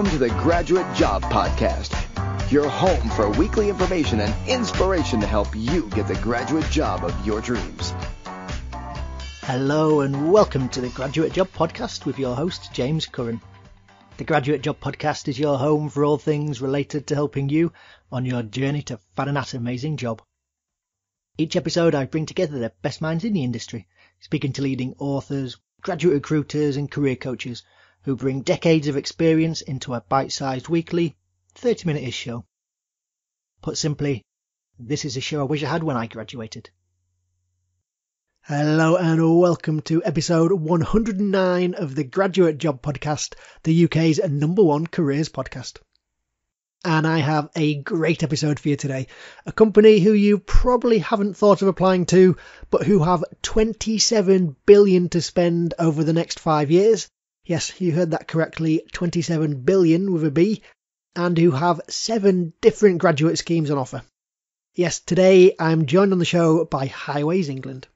Welcome to the Graduate Job Podcast, your home for weekly information and inspiration to help you get the graduate job of your dreams. Hello and welcome to the Graduate Job Podcast with your host, James Curran. The Graduate Job Podcast is your home for all things related to helping you on your journey to finding that amazing job. Each episode I bring together the best minds in the industry, speaking to leading authors, graduate recruiters and career coaches who bring decades of experience into a bite-sized weekly 30-minute-ish show. Put simply, this is a show I wish I had when I graduated. Hello and welcome to episode 109 of the Graduate Job Podcast, the UK's number one careers podcast. And I have a great episode for you today. A company who you probably haven't thought of applying to, but who have 27 billion to spend over the next five years. Yes, you heard that correctly, 27 billion with a B, and who have seven different graduate schemes on offer. Yes, today I'm joined on the show by Highways England.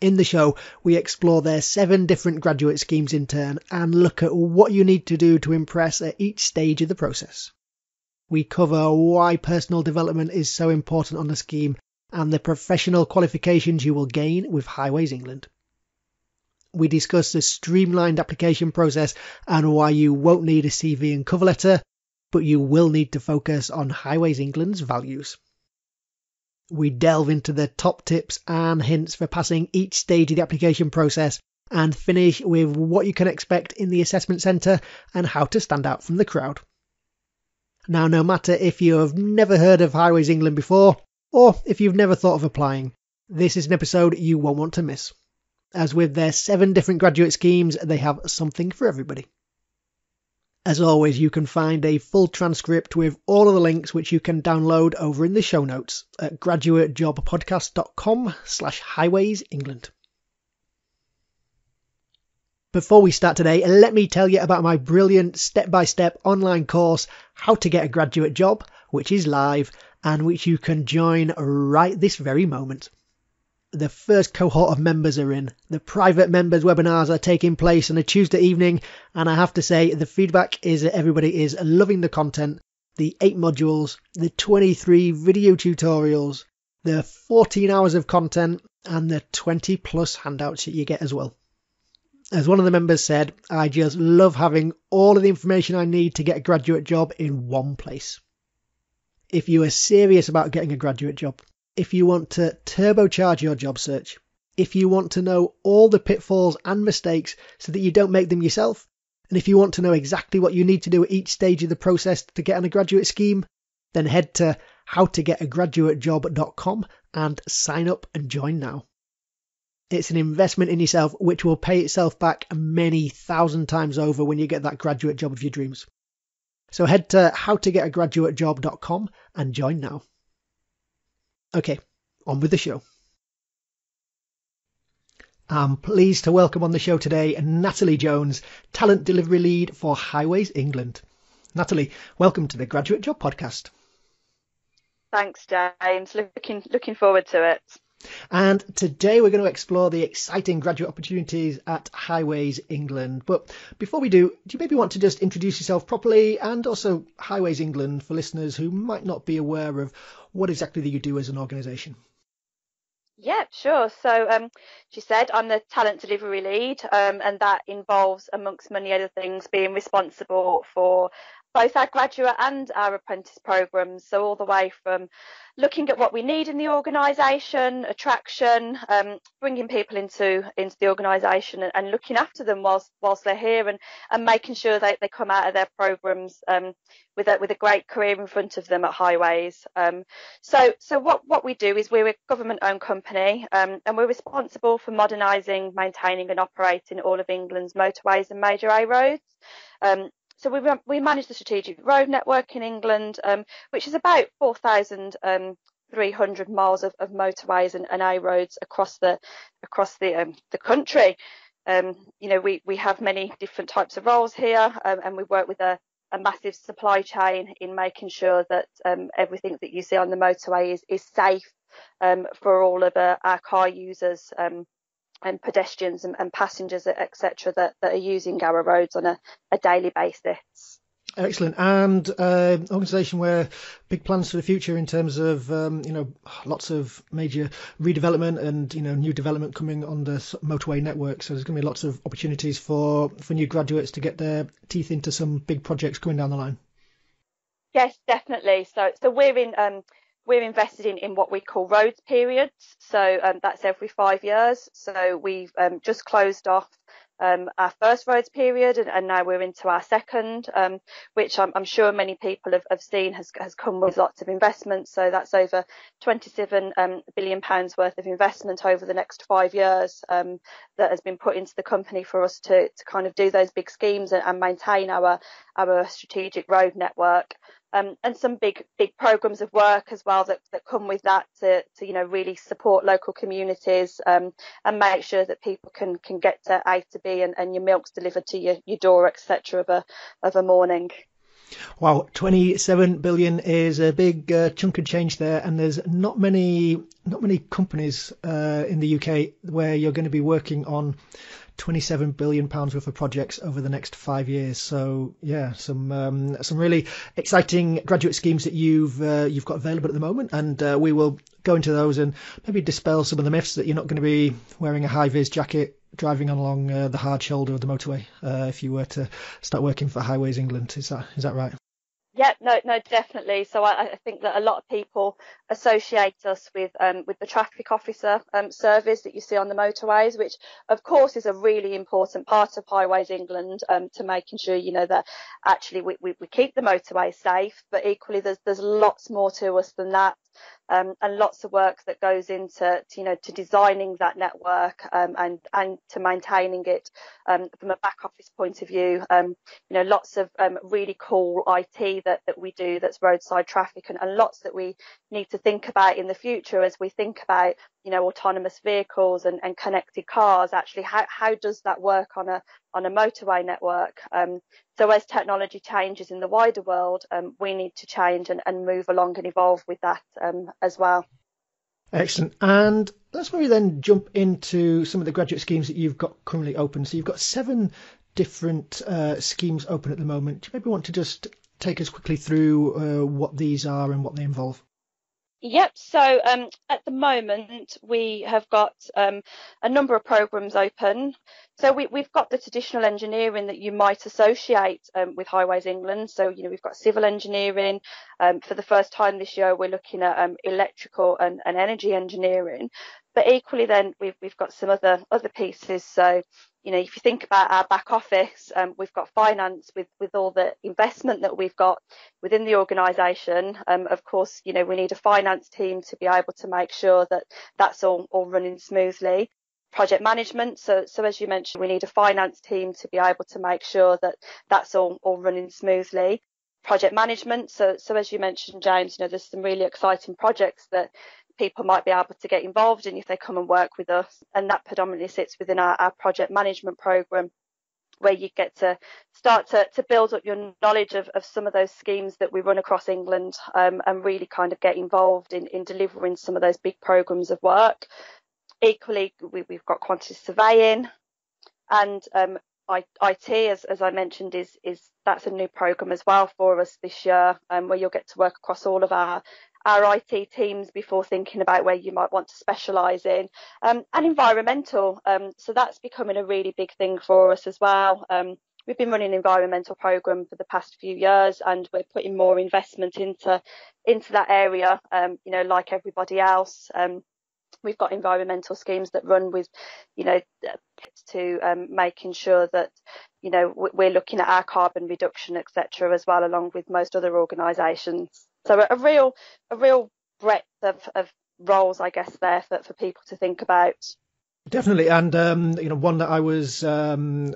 In the show, we explore their seven different graduate schemes in turn and look at what you need to do to impress at each stage of the process. We cover why personal development is so important on the scheme and the professional qualifications you will gain with Highways England. We discuss the streamlined application process and why you won't need a CV and cover letter, but you will need to focus on Highways England's values. We delve into the top tips and hints for passing each stage of the application process and finish with what you can expect in the assessment centre and how to stand out from the crowd. Now, no matter if you have never heard of Highways England before, or if you've never thought of applying, this is an episode you won't want to miss. As with their seven different graduate schemes, they have something for everybody. As always, you can find a full transcript with all of the links which you can download over in the show notes at graduatejobpodcast.com slash highways England. Before we start today, let me tell you about my brilliant step-by-step online course, How to Get a Graduate Job, which is live and which you can join right this very moment. The first cohort of members are in. The private members webinars are taking place on a Tuesday evening, and I have to say the feedback is that everybody is loving the content, the 8 modules, the 23 video tutorials, the 14 hours of content, and the 20 plus handouts that you get as well. As one of the members said, I just love having all of the information I need to get a graduate job in one place. If you are serious about getting a graduate job, if you want to turbocharge your job search, if you want to know all the pitfalls and mistakes so that you don't make them yourself, and if you want to know exactly what you need to do at each stage of the process to get on a graduate scheme, then head to howtogetagraduatejob.com and sign up and join now. It's an investment in yourself which will pay itself back many thousand times over when you get that graduate job of your dreams. So head to howtogetagraduatejob.com and join now. Okay, on with the show. I'm pleased to welcome on the show today Natalie Jones, Talent Delivery Lead for Highways England. Natalie, welcome to the Graduate Job Podcast. Thanks, James. Looking looking forward to it. And today we're going to explore the exciting graduate opportunities at Highways England. But before we do, do you maybe want to just introduce yourself properly and also Highways England for listeners who might not be aware of what exactly you do as an organisation? Yeah, sure. So, um, she said, I'm the talent delivery lead, um, and that involves, amongst many other things, being responsible for both our graduate and our apprentice programs. So, all the way from looking at what we need in the organisation, attraction, um, bringing people into into the organisation and, and, looking after them whilst whilst they're here and, and making sure that they come out of their programmes um, with a with a great career in front of them at Highways. Um, so so what what we do is we're a government owned company um, and we're responsible for modernising, maintaining and operating all of England's motorways and major A roads. Um, so we, we manage the strategic road network in England, um, which is about 4,300 um, miles of, of motorways and, and, A roads across the across the um, the country. Um, you know, we we have many different types of roles here, um, and we work with a, a massive supply chain in making sure that um, everything that you see on the motorway is is safe for all of uh, our car users and pedestrians and, and passengers, etc., that, that are using our roads on a, a daily basis. Excellent. And uh, organisation where big plans for the future in terms of um, you know lots of major redevelopment and you know new development coming on the motorway network. So there's going to be lots of opportunities for for new graduates to get their teeth into some big projects coming down the line. Yes, definitely. So so we're in um, we're invested in, in what we call roads periods. So um, that's every five years. So we've um, just closed off um, our first roads period, and, and, now we're into our second, um, which I'm, I'm, sure many people have, have, seen has, has come with lots of investment. So that's over 27 um, billion pounds worth of investment over the next five years um, that has been put into the company for us to, to kind of do those big schemes and, and maintain our our strategic road network um, and some big big programs of work as well that, that come with that to, to you know really support local communities um, and make sure that people can can get to A to B and, and your milk's delivered to your, your door etc of a of a morning. Wow, 27 billion is a big uh, chunk of change there, and there's not many not many companies uh, in the UK where you're going to be working on 27 billion pounds worth of projects over the next five years. So yeah, some um, some really exciting graduate schemes that you've uh, you've got available at the moment, and uh, we will go into those and maybe dispel some of the myths that you're not going to be wearing a high vis jacket driving along uh, the hard shoulder of the motorway uh, if you were to start working for Highways England. Is that is that right? Yeah, no, no, definitely. So I, I, think that a lot of people associate us with um, with the traffic officer um, service that you see on the motorways, which of course is a really important part of Highways England um, to making sure you know that actually we, we, we keep the motorways safe, but equally there's there's lots more to us than that um, and lots of work that goes into to, you know to designing that network um, and and to maintaining it um, from a back office point of view. Um, you know, lots of um, really cool IT that that we do that's roadside traffic and, and lots that we need to think about in the future as we think about you know autonomous vehicles and, and connected cars actually how, how does that work on a on a motorway network. Um, so as technology changes in the wider world um, we need to change and, and move along and evolve with that um, as well. Excellent. And let's maybe then jump into some of the graduate schemes that you've got currently open. So you've got seven different uh, schemes open at the moment. Do you maybe want to just take us quickly through uh, what these are and what they involve? Yep. So um, at the moment, we have got um, a number of programs open. So we, have got the traditional engineering that you might associate um, with Highways England. So you know we've got civil engineering. Um, for the first time this year, we're looking at um, electrical and, and energy engineering. But equally, then we've we've got some other other pieces. So you know, if you think about our back office, um, we've got finance with, with all the investment that we've got within the organisation. Um, of course, you know, we need a finance team to be able to make sure that that's all, all running smoothly. Project management. So, so as you mentioned, we need a finance team to be able to make sure that that's all, all running smoothly project management. So, so as you mentioned, James, you know, there's some really exciting projects that people might be able to get involved in if they come and work with us. And that predominantly sits within our, our project management program where you get to start to, to build up your knowledge of, of some of those schemes that we run across England um, and really kind of get involved in, in delivering some of those big programs of work. Equally, we, have got quantity surveying and um, IT, as, as I mentioned, is is that's a new program as well for us this year, um, where you'll get to work across all of our our IT teams before thinking about where you might want to specialise in, um, and environmental. Um, so that's becoming a really big thing for us as well. Um, we've been running an environmental program for the past few years, and we're putting more investment into into that area. Um, you know, like everybody else. Um, we've got environmental schemes that run with, you know, to um, making sure that, you know, we're looking at our carbon reduction, etc., as well, along with most other organisations. So a real, a real breadth of, of roles, I guess, there for, for people to think about. Definitely, and um, you know, one that I was um,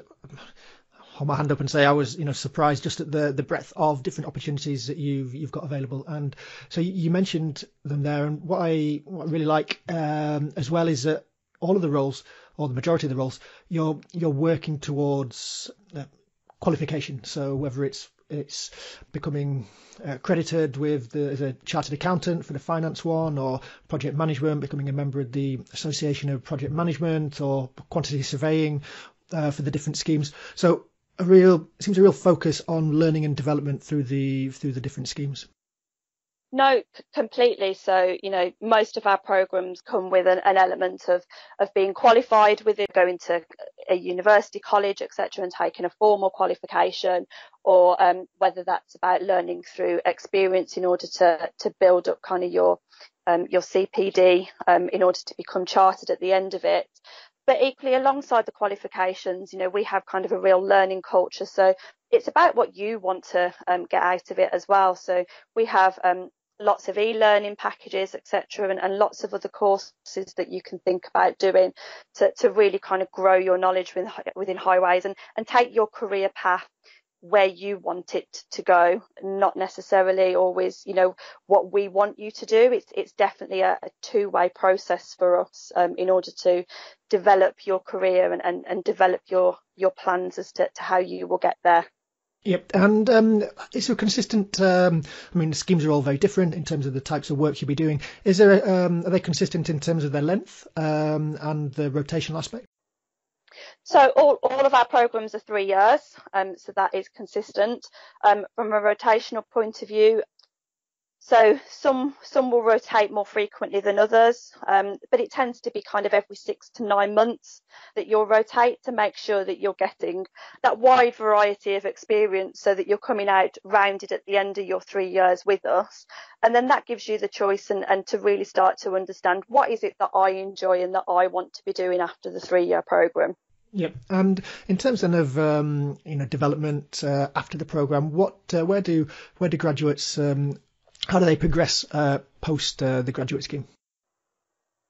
hold my hand up and say I was, you know, surprised just at the the breadth of different opportunities that you've you've got available. And so you mentioned them there, and what I what I really like um, as well is that all of the roles, or the majority of the roles, you're you're working towards uh, qualification. So whether it's it's becoming accredited with the, as a chartered accountant for the finance one, or project management, becoming a member of the Association of Project Management, or quantity surveying uh, for the different schemes. So a real seems a real focus on learning and development through the through the different schemes. No, completely. So, you know, most of our programs come with an, an element of, of being qualified with it, going to a university, college, etc., and taking a formal qualification, or um, whether that's about learning through experience in order to, to build up kind of your um, your CPD um, in order to become chartered at the end of it. But equally, alongside the qualifications, you know, we have kind of a real learning culture. So it's about what you want to um, get out of it as well. So we have um, lots of e-learning packages, etc., and, and, lots of other courses that you can think about doing to, to really kind of grow your knowledge within, within highways and, and take your career path where you want it to go, not necessarily always, you know, what we want you to do. It's it's definitely a, a two-way process for us um, in order to develop your career and, and, and develop your your plans as to, to how you will get there. Yep, and um, is there a consistent? Um, I mean, the schemes are all very different in terms of the types of work you'll be doing. Is there? Um, are they consistent in terms of their length um, and the rotational aspect? So all, all of our programs are three years, um, so that is consistent. Um, from a rotational point of view, so some some will rotate more frequently than others, um, but it tends to be kind of every six to nine months that you'll rotate to make sure that you're getting that wide variety of experience, so that you're coming out rounded at the end of your three years with us, and then that gives you the choice and, and to really start to understand what is it that I enjoy and that I want to be doing after the three year program. Yep. And in terms then of um, you know development uh, after the program, what uh, where do where do graduates um, how do they progress uh, post uh, the graduate scheme?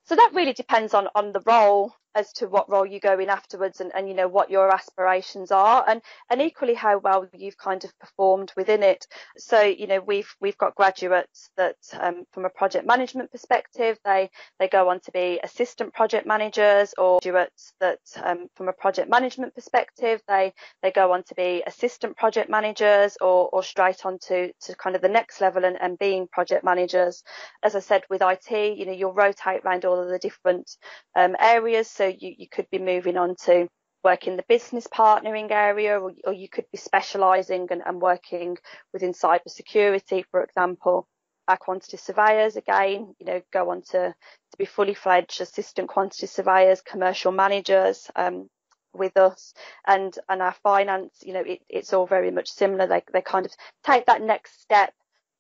So that really depends on, on the role as to what role you go in afterwards and, and you know what your aspirations are and and equally how well you've kind of performed within it. So you know we've we've got graduates that um, from a project management perspective they they go on to be assistant project managers or graduates that um, from a project management perspective they they go on to be assistant project managers or or straight on to to kind of the next level and, and being project managers. As i said with it you know you'll rotate around all of the different um, areas. So you, you could be moving on to work in the business partnering area, or, or you could be specialising and, and, working within cyber security, for example. Our quantity surveyors, again, you know, go on to, to be fully fledged assistant quantity surveyors, commercial managers um, with us, and and our finance, you know, it, it's all very much similar. They they kind of take that next step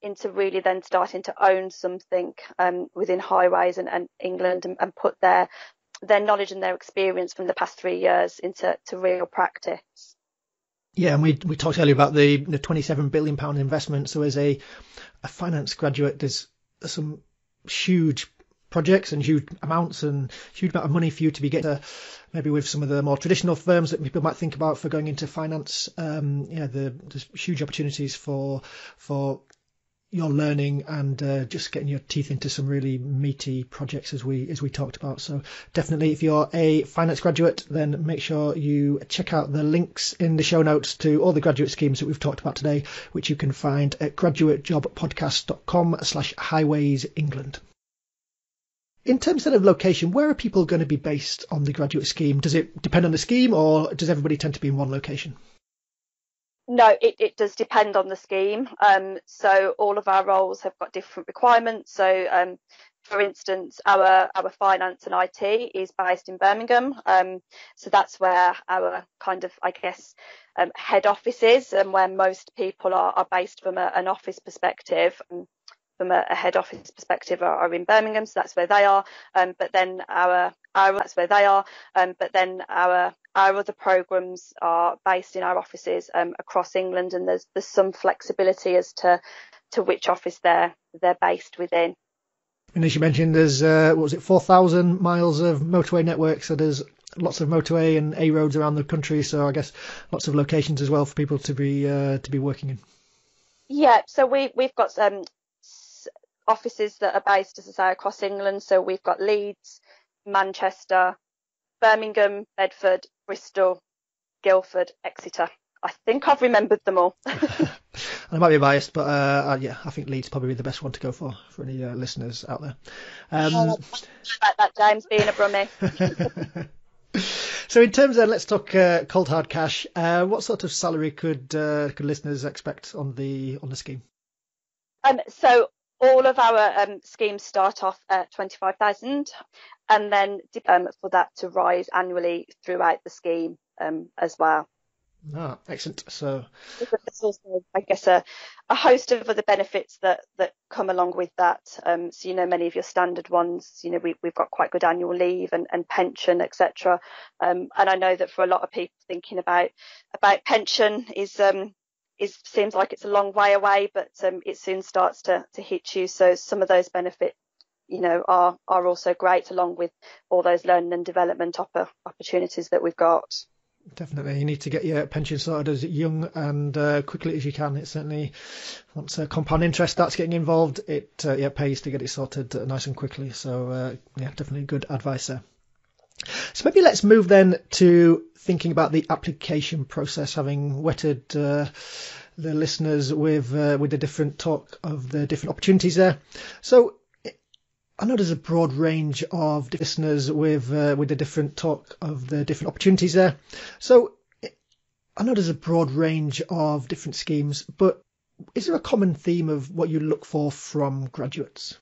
into really then starting to own something um, within highways and, and England and, and, put their their knowledge and their experience from the past three years into to real practice. Yeah, and we we talked earlier about the, the 27 billion pound investment. So as a a finance graduate, there's some huge projects and huge amounts and huge amount of money for you to be getting maybe with some of the more traditional firms that people might think about for going into finance. Um, yeah, the, there's huge opportunities for for your learning and uh, just getting your teeth into some really meaty projects as we as we talked about. So definitely, if you're a finance graduate, then make sure you check out the links in the show notes to all the graduate schemes that we've talked about today, which you can find at graduatejobpodcast.com/slash highways England. In terms of location, where are people going to be based on the graduate scheme? Does it depend on the scheme, or does everybody tend to be in one location? No, it, it does depend on the scheme. Um, so all of our roles have got different requirements. So, um, for instance, our our finance and IT is based in Birmingham. Um, so that's where our kind of, I guess, um, head office is, and where most people are, are based from a, an office perspective. Um, from a, a, head office perspective are, are, in Birmingham, so that's where they are. Um, but then our, our that's where they are. Um, but then our our other programs are based in our offices um, across England, and there's there's some flexibility as to to which office they're they're based within. And as you mentioned, there's uh, what was it, 4,000 miles of motorway network. So there's lots of motorway and A roads around the country. So I guess lots of locations as well for people to be uh, to be working in. Yeah, so we we've got um, offices that are based, as I say, across England. So we've got Leeds, Manchester, Birmingham, Bedford, Bristol, Guildford, Exeter I think I've remembered them all. I might be biased, but uh, yeah, I think Leeds probably be the best one to go for for any uh, listeners out there. Um, oh, about that, James, being a brummie. so in terms of let's talk uh, cold hard cash. Uh, what sort of salary could uh, could listeners expect on the on the scheme? Um, so all of our um, schemes start off at 25,000 and then um, for that to rise annually throughout the scheme um, as well. Ah, excellent. So there's also, I guess, a, a host of other benefits that, that come along with that. Um, so, you know, many of your standard ones, you know, we, we've got quite good annual leave and, and pension, etc. Um, and I know that for a lot of people thinking about about pension is um, is seems like it's a long way away, but um, it soon starts to, to hit you. So some of those benefits, you know, are are also great, along with all those learning and development opportunities that we've got. Definitely, you need to get your pension sorted as young and uh, quickly as you can. It certainly, once uh, compound interest starts getting involved, it uh, yeah pays to get it sorted nice and quickly. So uh, yeah, definitely good advice there. So maybe let's move then to thinking about the application process, having whetted uh, the listeners with uh, with the different talk of the different opportunities there. So I know there's a broad range of listeners with uh, with the different talk of the different opportunities there. So I know there's a broad range of different schemes, but is there a common theme of what you look for from graduates?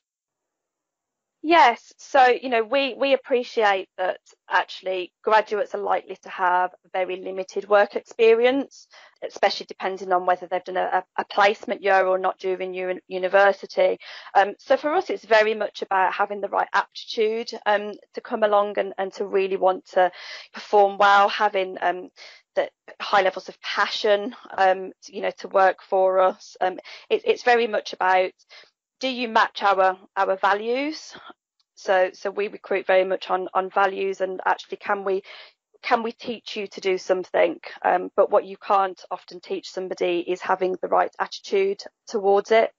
Yes, so you know we we appreciate that actually graduates are likely to have very limited work experience, especially depending on whether they've done a, a placement year or not during university. Um, so for us, it's very much about having the right aptitude um, to come along and, and to really want to perform well, having um, the high levels of passion, um, you know, to work for us. Um, it, it's very much about do you match our our values? So so we recruit very much on on values and actually can we can we teach you to do something? Um, but what you can't often teach somebody is having the right attitude towards it.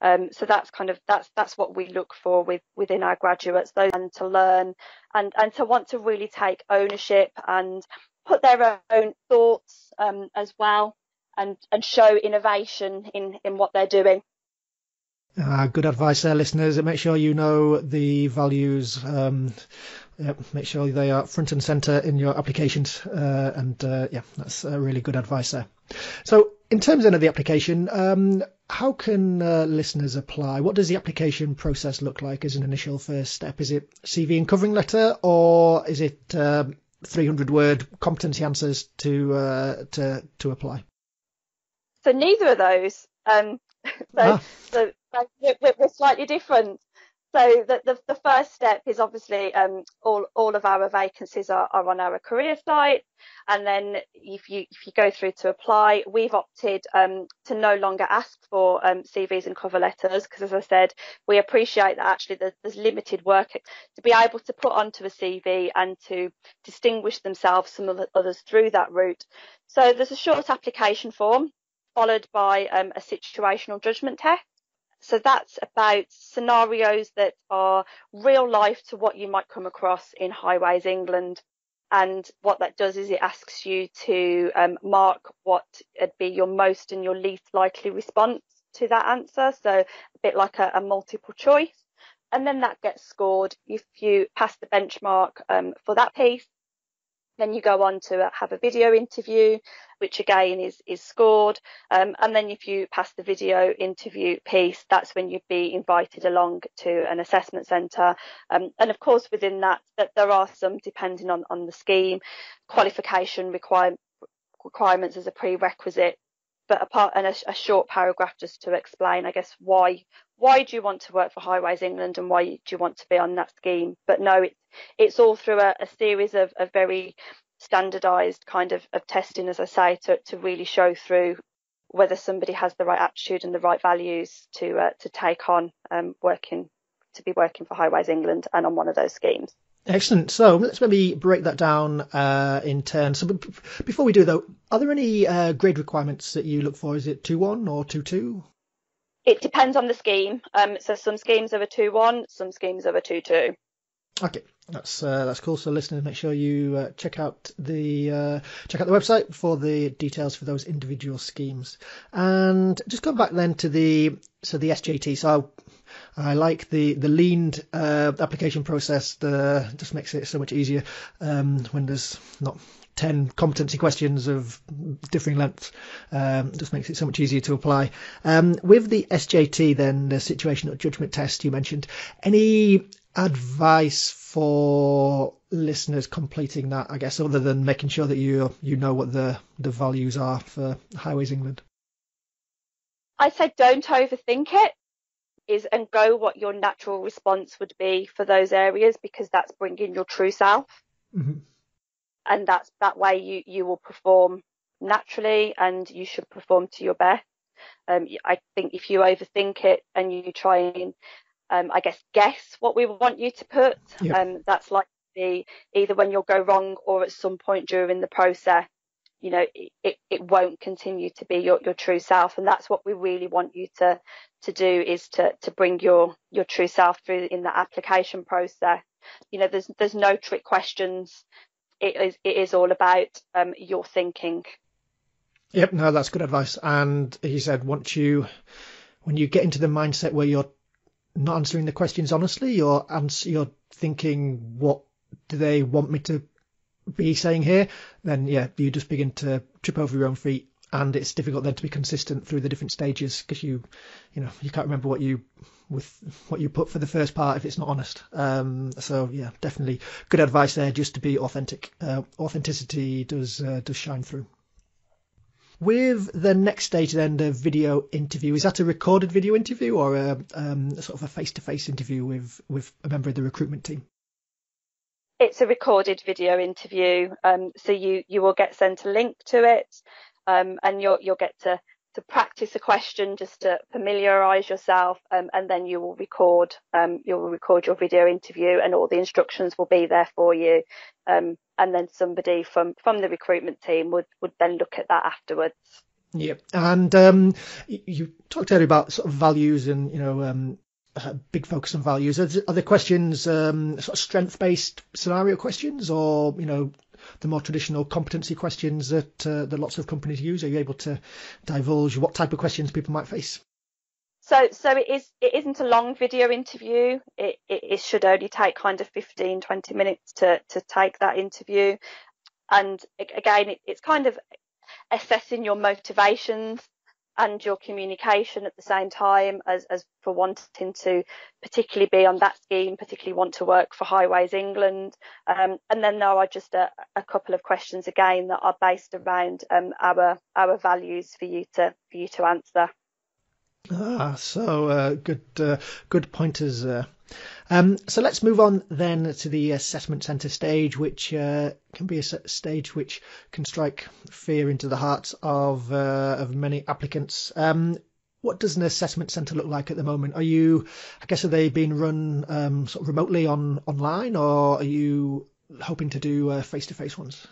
Um, so that's kind of that's that's what we look for with within our graduates, those and to learn and and to want to really take ownership and put their own thoughts um, as well and and show innovation in in what they're doing. Uh, good advice there, listeners. Make sure you know the values. Um, yeah, make sure they are front and centre in your applications. Uh, and uh, yeah, that's really good advice there. So, in terms then of the application, um, how can uh, listeners apply? What does the application process look like as an initial first step? Is it CV and covering letter, or is it 300 um, word competency answers to uh, to to apply? So neither of those. Um, so, ah. so we're, we're slightly different. So the, the, the, first step is obviously um, all, all of our vacancies are, are, on our career site. And then if you, if you go through to apply, we've opted um, to no longer ask for um, CVs and cover letters because as I said, we appreciate that actually there's, there's, limited work to be able to put onto a CV and to distinguish themselves from the others through that route. So there's a short application form followed by um, a situational judgment test. So that's about scenarios that are real life to what you might come across in Highways England. And what that does is it asks you to um, mark what would be your most and your least likely response to that answer. So a bit like a, a multiple choice. And then that gets scored. If you pass the benchmark um, for that piece, then you go on to have a video interview, which again is, is scored. Um, and then if you pass the video interview piece, that's when you'd be invited along to an assessment centre. Um, and of course, within that, that there are some, depending on, on the scheme, qualification require, requirements as a prerequisite. But apart and a, a short paragraph just to explain, I guess, why why do you want to work for Highways England and why do you want to be on that scheme? But no, it's it's all through a, a series of, of very standardized kind of, of testing, as I say, to, to really show through whether somebody has the right attitude and the right values to uh, to take on um, working to be working for Highways England and on one of those schemes. Excellent. So let's maybe break that down uh, in turn. So before we do though, are there any uh, grade requirements that you look for? Is it two one or two two? It depends on the scheme. Um, so some schemes are a 2-1, some schemes are a 2-2. Okay, That's uh, that's cool. So listeners, make sure you uh, check out the uh, check out the website for the details for those individual schemes. And just going back then to the so the SJT. So I like the the leaned uh, application process. The just makes it so much easier um, when there's not 10 competency questions of differing lengths. Um, just makes it so much easier to apply. Um, with the SJT, then the situational judgment test you mentioned, any advice for listeners completing that, I guess, other than making sure that you you know what the, the values are for Highways England? I said don't overthink it is and go what your natural response would be for those areas because that's bringing your true self. Mm-hmm and that's that way you you will perform naturally and you should perform to your best. Um, I think if you overthink it and you try and um, I guess guess what we want you to put, yep. um, that's be either when you'll go wrong or at some point during the process. You know, it, it won't continue to be your, your true self, and that's what we really want you to to do is to to bring your your true self through in the application process. You know, there's there's no trick questions it is it is all about um, your thinking. Yep, no, that's good advice. And he said once you when you get into the mindset where you're not answering the questions honestly, you're ans- you're thinking what do they want me to be saying here, then yeah, you just begin to trip over your own feet and it's difficult then to be consistent through the different stages because you you know you can't remember what you with what you put for the first part if it's not honest. Um, so yeah definitely good advice there just to be authentic. Uh, authenticity does uh, does shine through. With the next stage then the video interview is that a recorded video interview or a um, sort of a face-to-face interview with with a member of the recruitment team it's a recorded video interview um, so you you will get sent a link to it um, and you'll you'll get to to practice a question just to familiarize yourself um, and then you will record um, you will record your video interview and all the instructions will be there for you um, and then somebody from from the recruitment team would would then look at that afterwards. Yeah and um, you talked earlier about sort of values and you know a big focus on values are, are there questions um, sort of strength based scenario questions or you know the more traditional competency questions that uh, that lots of companies use? Are you able to divulge what type of questions people might face? So, so it is. It isn't a long video interview. It, it, it should only take kind of 15, 20 minutes to to take that interview. And again, it, it's kind of assessing your motivations and your communication at the same time as, as for wanting to particularly be on that scheme, particularly want to work for Highways England. Um, and then there are just a, a, couple of questions again that are based around um, our our values for you to for you to answer. Ah, so uh, good uh, good pointers. Uh, um, so let's move on then to the assessment centre stage, which uh, can be a stage which can strike fear into the hearts of uh, of many applicants. Um, what does an assessment centre look like at the moment? Are you, I guess, are they being run um, sort of remotely on online, or are you hoping to do face to face ones?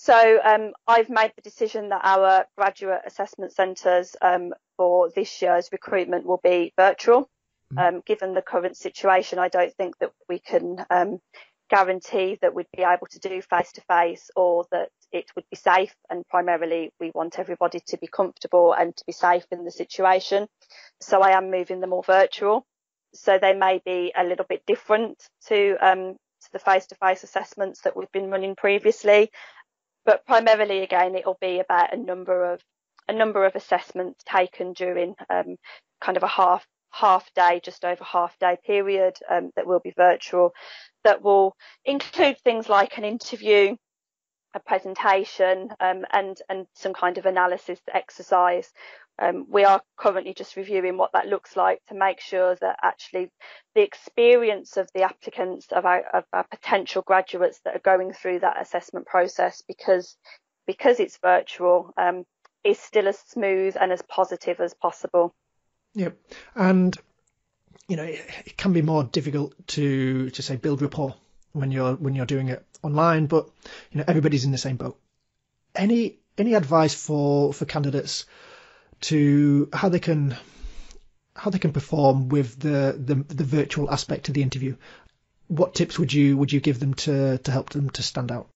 So um, I've made the decision that our graduate assessment centres um, for this year's recruitment will be virtual. Mm-hmm. Um, given the current situation, I don't think that we can um, guarantee that we'd be able to do face to face or that it would be safe. And primarily, we want everybody to be comfortable and to be safe in the situation. So I am moving them all virtual. So they may be a little bit different to um, to the face to face assessments that we've been running previously. But primarily, again, it'll be about a number of a number of assessments taken during um, kind of a half half day, just over half day period um, that will be virtual, that will include things like an interview, a presentation, um, and and some kind of analysis exercise. Um, we are currently just reviewing what that looks like to make sure that actually the experience of the applicants of our, of our potential graduates that are going through that assessment process because because it's virtual um, is still as smooth and as positive as possible. Yep. And you know, it, it, can be more difficult to to say build rapport when you're when you're doing it online, but you know, everybody's in the same boat. Any any advice for for candidates to how they can how they can perform with the the, the virtual aspect of the interview? what tips would you would you give them to to help them to stand out?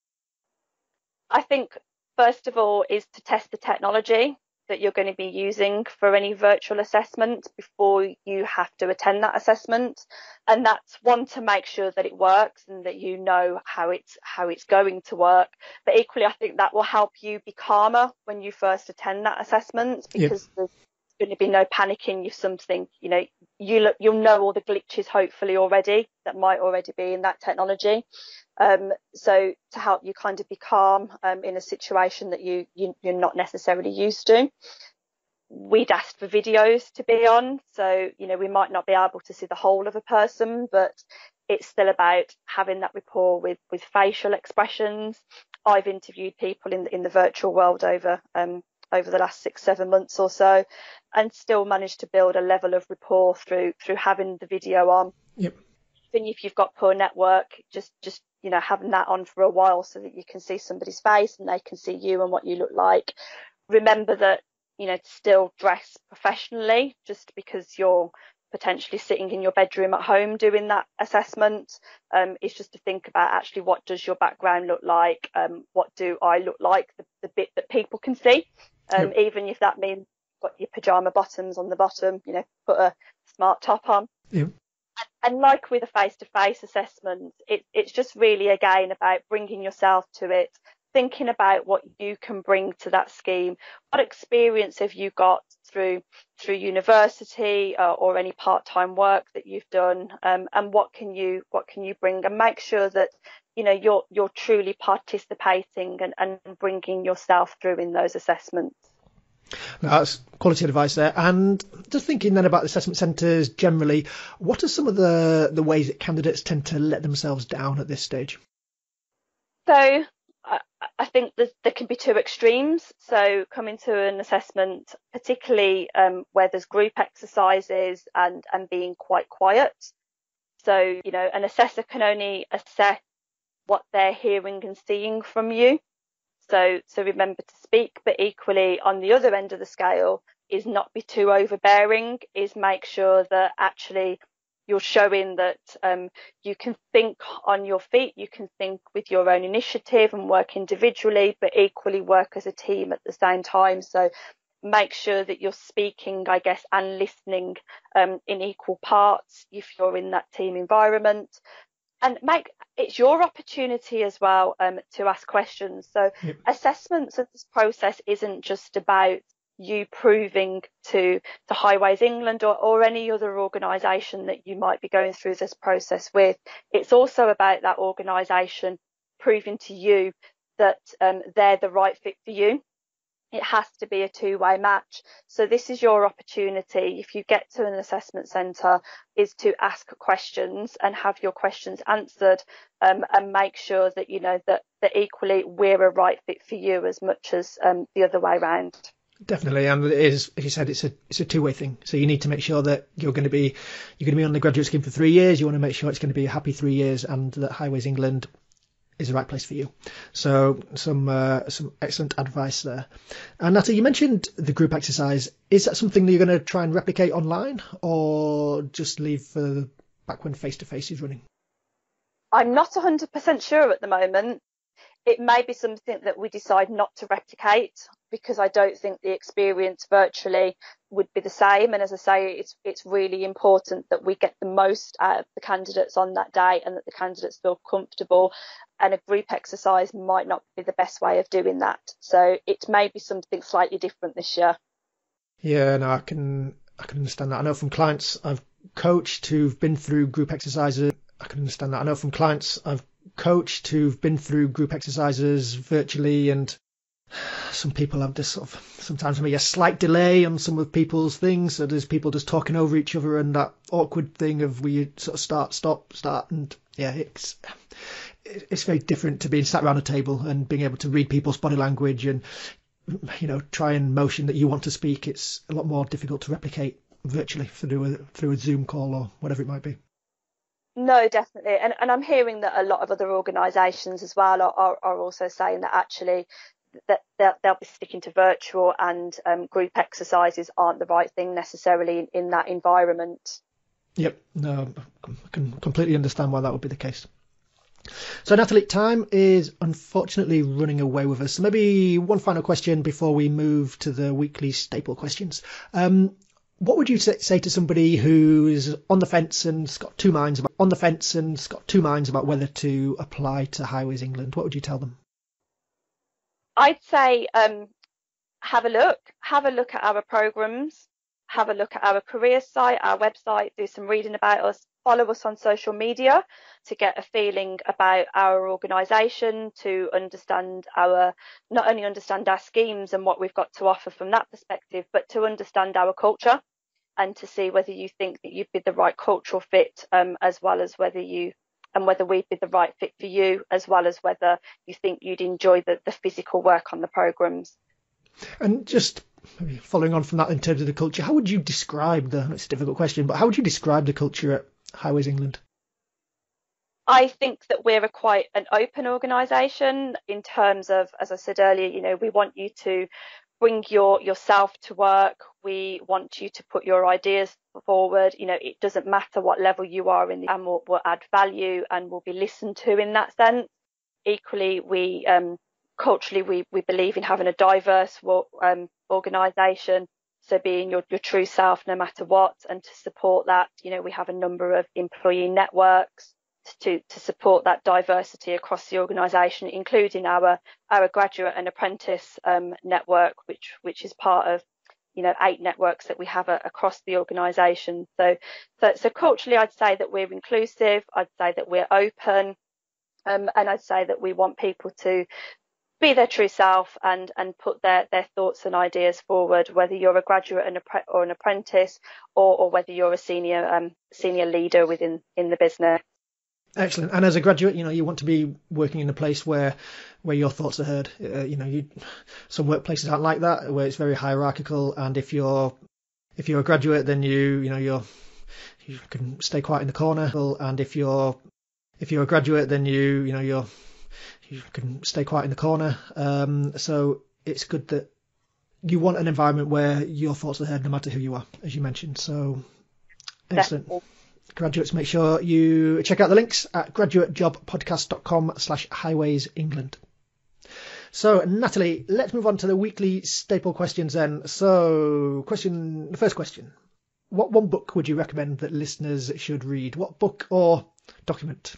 I think first of all is to test the technology that you're going to be using for any virtual assessment before you have to attend that assessment and that's one to make sure that it works and that you know how it's how it's going to work but equally I think that will help you be calmer when you first attend that assessment because yep. there's going to be no panicking if something, you know, you you'll know all the glitches hopefully already that might already be in that technology. Um, so to help you kind of be calm um, in a situation that you, you you're not necessarily used to. We'd asked for videos to be on, so you know we might not be able to see the whole of a person, but it's still about having that rapport with with facial expressions. I've interviewed people in in the virtual world over um, over the last six, seven months or so, and still managed to build a level of rapport through through having the video on. Yep. Even if you've got poor network, just just you know having that on for a while so that you can see somebody's face and they can see you and what you look like. Remember that you know to still dress professionally, just because you're potentially sitting in your bedroom at home doing that assessment um, is just to think about actually what does your background look like um, what do i look like the, the bit that people can see um, yep. even if that means got your pajama bottoms on the bottom, you know, put a smart top on. Yep. And like with a face-to-face assessment, it, it's just really again about bringing yourself to it, thinking about what you can bring to that scheme. What experience have you got through through university uh, or any part-time work that you've done, um, and what can you what can you bring, and make sure that you know you're you're truly participating and, and bringing yourself through in those assessments. That's quality advice there. And just thinking then about the assessment centres generally, what are some of the, the ways that candidates tend to let themselves down at this stage? So I, I think there can be two extremes. So coming to an assessment, particularly um, where there's group exercises and, and being quite quiet. So, you know, an assessor can only assess what they're hearing and seeing from you. So, so remember to speak, but equally on the other end of the scale is not be too overbearing, is make sure that actually you're showing that um, you can think on your feet, you can think with your own initiative and work individually, but equally work as a team at the same time. So make sure that you're speaking, I guess, and listening um, in equal parts if you're in that team environment and make it's your opportunity as well um, to ask questions. So yep. assessments of this process isn't just about you proving to to Highways England or, or any other organisation that you might be going through this process with. It's also about that organisation proving to you that um, they're the right fit for you it has to be a two-way match. So this is your opportunity if you get to an assessment centre is to ask questions and have your questions answered um, and make sure that you know that, that equally we're a right fit for you as much as um, the other way around. Definitely, and it is, as you said, it's a it's a two way thing. So you need to make sure that you're going to be you're going to be on the graduate scheme for three years. You want to make sure it's going to be a happy three years, and that Highways England is the right place for you. So some uh, some excellent advice there. And Natalie, you mentioned the group exercise. Is that something that you're going to try and replicate online, or just leave for back when face to face is running? I'm not 100% sure at the moment it may be something that we decide not to replicate because I don't think the experience virtually would be the same. And as I say, it's it's really important that we get the most out of the candidates on that day and that the candidates feel comfortable. And a group exercise might not be the best way of doing that. So it may be something slightly different this year. Yeah, no, I can I can understand that. I know from clients I've coached who've been through group exercises. I can understand that. I know from clients I've coached who've been through group exercises virtually and some people have this sort of sometimes maybe a slight delay on some of people's things. So there's people just talking over each other and that awkward thing of we sort of start, stop, start, and yeah, it's it's very different to being sat around a table and being able to read people's body language and you know try and motion that you want to speak. It's a lot more difficult to replicate virtually through a through a Zoom call or whatever it might be. No, definitely, and and I'm hearing that a lot of other organisations as well are, are, are also saying that actually that they'll, they'll be sticking to virtual and um, group exercises aren't the right thing necessarily in, in that environment. Yep, no, I can completely understand why that would be the case. So, Natalie, time is unfortunately running away with us. So maybe one final question before we move to the weekly staple questions. Um, what would you say to somebody who's on the fence and's got two minds about on the fence and's got two minds about whether to apply to Highways England? What would you tell them? I'd say um, have a look, have a look at our programs, have a look at our career site, our website, do some reading about us, follow us on social media to get a feeling about our organisation, to understand our, not only understand our schemes and what we've got to offer from that perspective, but to understand our culture and to see whether you think that you'd be the right cultural fit, um, as well as whether you and whether we'd be the right fit for you, as well as whether you think you'd enjoy the, the physical work on the programs. And just following on from that in terms of the culture, how would you describe the? It's a difficult question, but how would you describe the culture at Highways England? I think that we're a quite an open organisation in terms of, as I said earlier, you know, we want you to bring your yourself to work. We want you to put your ideas forward. You know, it doesn't matter what level you are in, the, and we'll, we'll add value and will be listened to in that sense. Equally, we um, culturally we, we believe in having a diverse um, organisation. So being your, your true self no matter what, and to support that, you know, we have a number of employee networks to, to support that diversity across the organisation, including our our graduate and apprentice um, network, which which is part of you know eight networks that we have a, across the organisation. So, so so culturally, I'd say that we're inclusive. I'd say that we're open, um, and I'd say that we want people to be their true self and and put their their thoughts and ideas forward whether you're a graduate and or an apprentice or, or whether you're a senior um, senior leader within in the business Excellent. And as a graduate, you know, you want to be working in a place where where your thoughts are heard. Uh, you know, you, some workplaces aren't like that, where it's very hierarchical. And if you're if you're a graduate, then you you know you're you can stay quiet in the corner. And if you're if you're a graduate, then you you know you're you can stay quiet in the corner. Um, so it's good that you want an environment where your thoughts are heard, no matter who you are, as you mentioned. So excellent. Definitely graduates, make sure you check out the links at graduatejobpodcast.com slash highways England. So, Natalie, let's move on to the weekly staple questions then. So, question, the first question. What one book would you recommend that listeners should read? What book or document?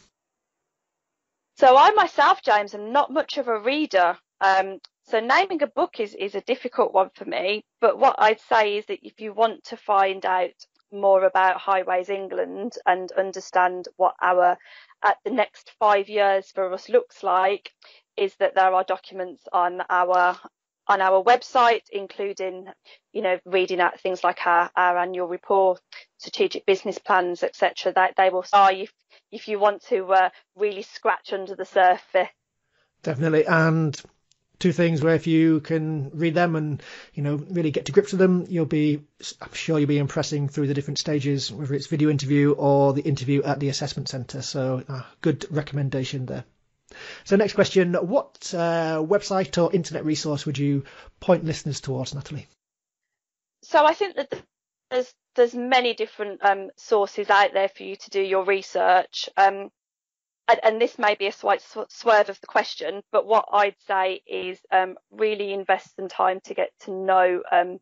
So, I myself, James, am not much of a reader. Um, so naming a book is, is a difficult one for me. But what I'd say is that if you want to find out more about Highways England and understand what our at the next five years for us looks like is that there are documents on our on our website, including, you know, reading out things like our, our annual report, strategic business plans, etc. That they will say if if you want to uh, really scratch under the surface. Definitely, and two things where if you can read them and you know really get to grips with them, you'll be I'm sure you'll be impressing through the different stages, whether it's video interview or the interview at the assessment centre. So uh, good recommendation there. So next question: What uh, website or internet resource would you point listeners towards, Natalie? So I think that there's there's many different um, sources out there for you to do your research. Um, and, and, this may be a slight swerve of the question, but what I'd say is um, really invest some time to get to know um,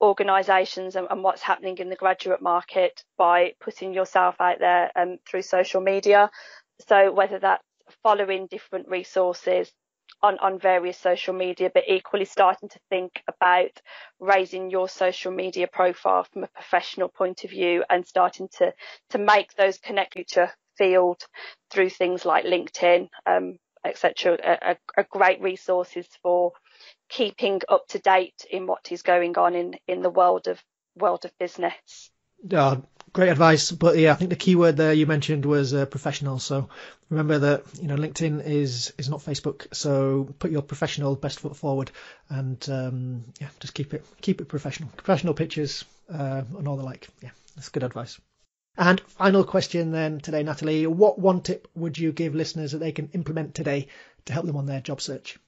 organisations and, and, what's happening in the graduate market by putting yourself out there um, through social media. So whether that's following different resources on, on various social media, but equally starting to think about raising your social media profile from a professional point of view and starting to to make those connect future field through things like LinkedIn, um, etc. Are, great resources for keeping up to date in what is going on in, in the world of world of business. Yeah, great advice. But yeah, I think the key word there you mentioned was uh, professional. So remember that you know LinkedIn is is not Facebook. So put your professional best foot forward, and um, yeah, just keep it keep it professional. Professional pictures uh, and all the like. Yeah, that's good advice. And final question then today, Natalie. What one tip would you give listeners that they can implement today to help them on their job search?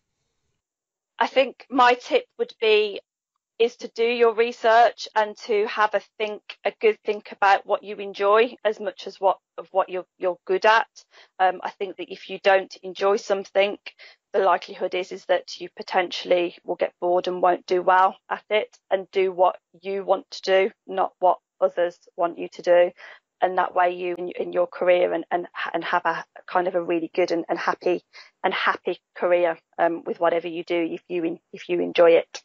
I think my tip would be is to do your research and to have a think, a good think about what you enjoy as much as what of what you're you're good at. Um, I think that if you don't enjoy something, the likelihood is is that you potentially will get bored and won't do well at it, and do what you want to do, not what others want you to do. And that way, you in, in your career and, and and have a kind of a really good and, and happy and happy career um, with whatever you do if you if you enjoy it.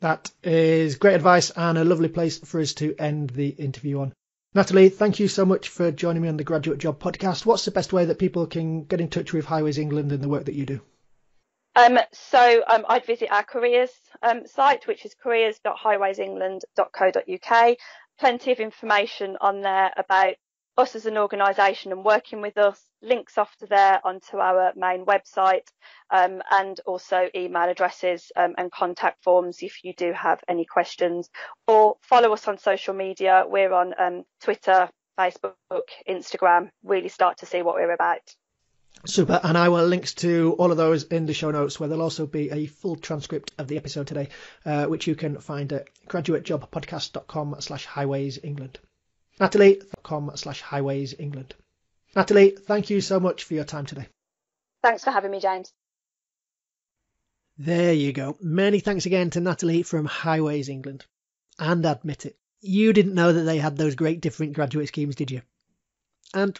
That is great advice and a lovely place for us to end the interview on. Natalie, thank you so much for joining me on the Graduate Job podcast. What's the best way that people can get in touch with Highways England and the work that you do? Um, so um, I'd visit our careers um, site, which is careers.highwaysengland.co.uk. Plenty of information on there about us as an organisation and working with us, links off to there onto our main website, um, and also email addresses um, and contact forms if you do have any questions. Or follow us on social media. We're on um, Twitter, Facebook, Instagram. Really start to see what we're about. Super. And I will links to all of those in the show notes where there'll also be a full transcript of the episode today, uh, which you can find at graduatejobpodcast.com slash highways England. Natalie.com slash highways England. Natalie, thank you so much for your time today. Thanks for having me, James. There you go. Many thanks again to Natalie from Highways England. And admit it, you didn't know that they had those great different graduate schemes, did you? And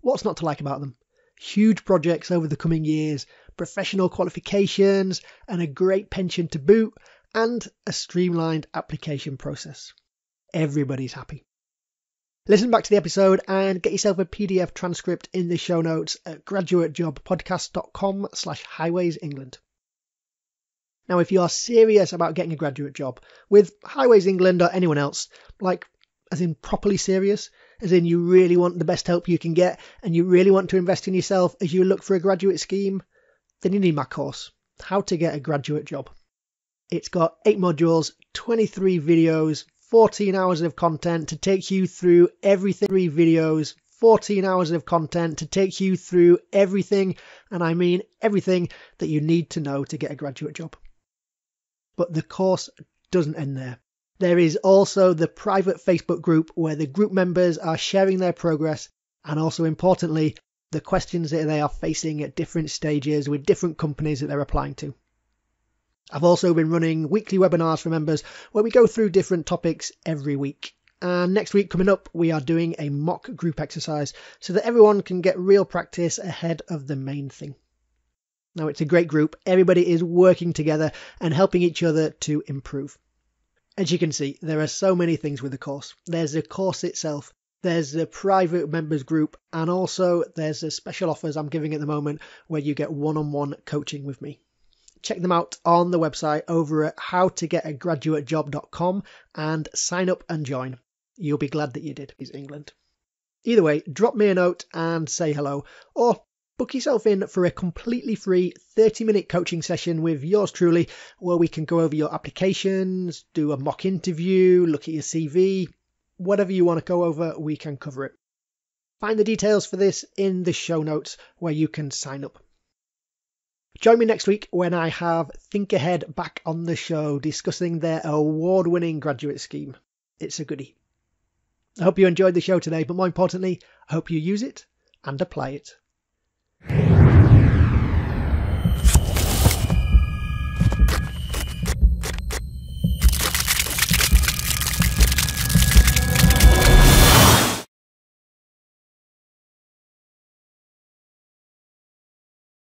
what's not to like about them? Huge projects over the coming years, professional qualifications, and a great pension to boot, and a streamlined application process. Everybody's happy. Listen back to the episode and get yourself a PDF transcript in the show notes at graduatejobpodcast.com slash. Now, if you are serious about getting a graduate job with Highways England or anyone else, like as in properly serious, as in you really want the best help you can get and you really want to invest in yourself as you look for a graduate scheme, then you need my course, How to Get a Graduate Job. It's got eight modules, 23 videos, 14 hours of content to take you through everything. Three videos, 14 hours of content to take you through everything, and I mean everything that you need to know to get a graduate job. But the course doesn't end there. There is also the private Facebook group where the group members are sharing their progress and also importantly, the questions that they are facing at different stages with different companies that they're applying to. I've also been running weekly webinars for members where we go through different topics every week. And next week coming up, we are doing a mock group exercise so that everyone can get real practice ahead of the main thing. Now, it's a great group. Everybody is working together and helping each other to improve. As you can see, there are so many things with the course. There's the course itself, there's the private members group, and also there's the special offers I'm giving at the moment where you get one on one coaching with me check them out on the website over at howtogetagraduatejob.com and sign up and join. You'll be glad that you did. Is England. Either way, drop me a note and say hello, or book yourself in for a completely free 30 minute coaching session with yours truly, where we can go over your applications, do a mock interview, look at your CV, whatever you want to go over, we can cover it. Find the details for this in the show notes where you can sign up. Join me next week when I have Think Ahead back on the show discussing their award winning graduate scheme. It's a goodie. I hope you enjoyed the show today, but more importantly, I hope you use it and apply it. Yeah.